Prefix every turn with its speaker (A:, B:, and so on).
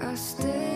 A: I stay